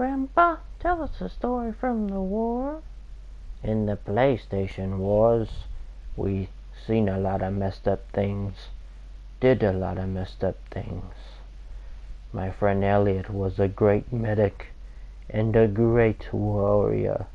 Grandpa, tell us a story from the war. In the PlayStation wars, we seen a lot of messed up things, did a lot of messed up things. My friend Elliot was a great medic and a great warrior.